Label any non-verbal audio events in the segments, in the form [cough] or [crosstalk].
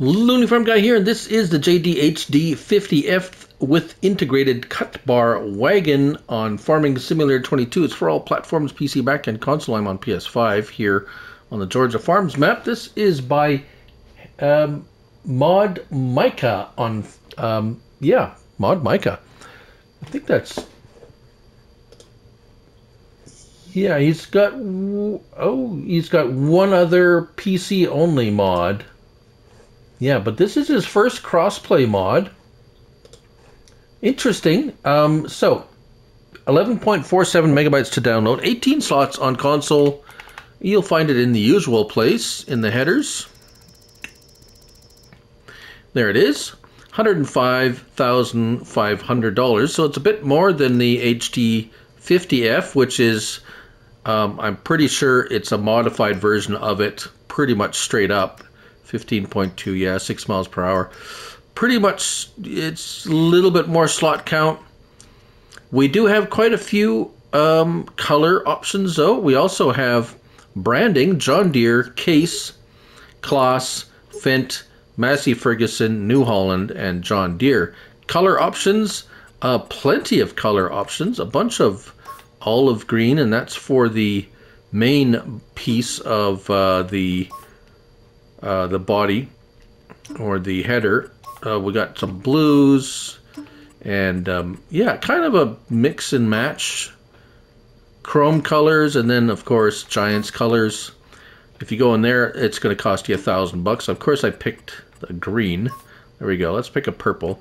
Looney Farm Guy here, and this is the JDHD 50F with integrated cut bar wagon on Farming Simulator 22. It's for all platforms, PC, Mac, and console. I'm on PS5 here on the Georgia Farms map. This is by um, Mod Micha on, um, yeah, Mod Micha. I think that's yeah, he's got oh, he's got one other PC only mod. Yeah, but this is his first crossplay mod. Interesting. Um, so, 11.47 megabytes to download, 18 slots on console. You'll find it in the usual place in the headers. There it is. $105,500. So it's a bit more than the HD 50F, which is, um, I'm pretty sure it's a modified version of it, pretty much straight up. 15.2, yeah, 6 miles per hour. Pretty much, it's a little bit more slot count. We do have quite a few um, color options, though. We also have branding John Deere, Case, Claas, Fendt, Massey Ferguson, New Holland, and John Deere. Color options, uh, plenty of color options, a bunch of olive green, and that's for the main piece of uh, the uh, the body or the header. Uh, we got some blues and um, yeah, kind of a mix and match. Chrome colors and then of course Giants colors. If you go in there, it's going to cost you a thousand bucks. Of course, I picked the green. There we go. Let's pick a purple.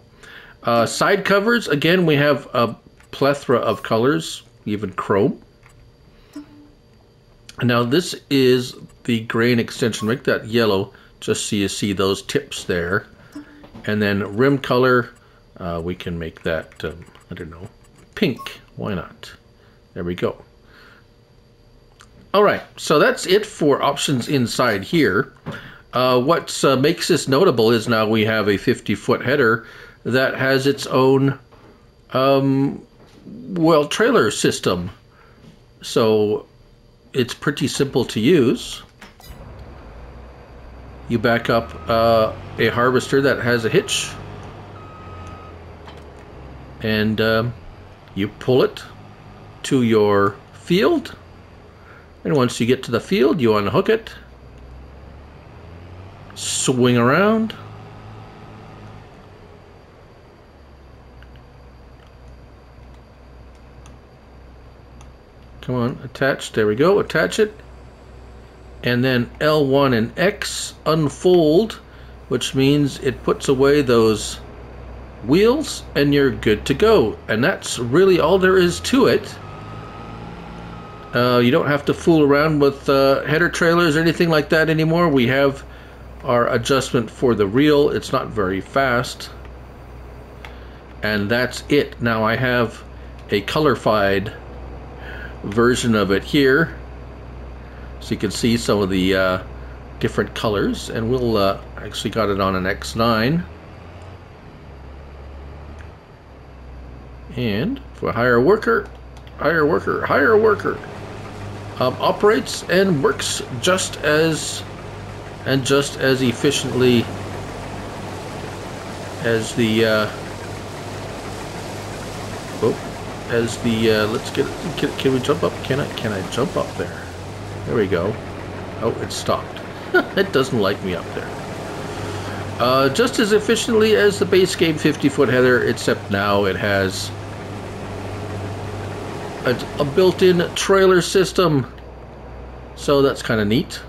Uh, side covers again. We have a plethora of colors, even chrome. Now this is the grain extension make that yellow, just so you see those tips there. And then rim color, uh, we can make that, um, I don't know, pink. Why not? There we go. All right, so that's it for options inside here. Uh, what uh, makes this notable is now we have a 50-foot header that has its own, um, well, trailer system. So it's pretty simple to use. You back up uh, a harvester that has a hitch and um, you pull it to your field and once you get to the field you unhook it swing around Come on, attach. There we go. Attach it. And then L1 and X unfold, which means it puts away those wheels and you're good to go. And that's really all there is to it. Uh, you don't have to fool around with uh, header trailers or anything like that anymore. We have our adjustment for the reel. It's not very fast. And that's it. Now I have a colorified version of it here so you can see some of the uh, different colors and we'll uh, actually got it on an X9 and for hire worker hire worker hire worker. Um, operates and works just as and just as efficiently as the uh, oh as the uh, let's get can, can we jump up? Can I can I jump up there there we go. Oh it stopped. [laughs] It doesn't like me up there. Uh, just as efficiently as the base game 50 foot header except now it has a, a built-in trailer system. So that's kind of neat.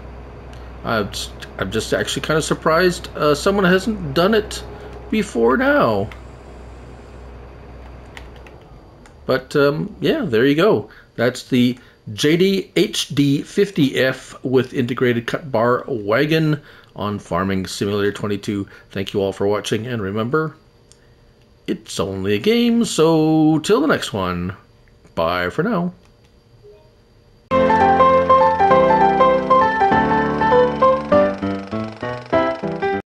I'm just, I'm just actually kind of surprised uh, someone hasn't done it before now. But um, yeah, there you go. That's the JD HD50F with integrated cut bar wagon on Farming Simulator 22. Thank you all for watching, and remember, it's only a game, so till the next one, bye for now.